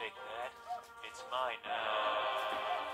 take that. It's mine now.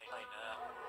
mine, mine,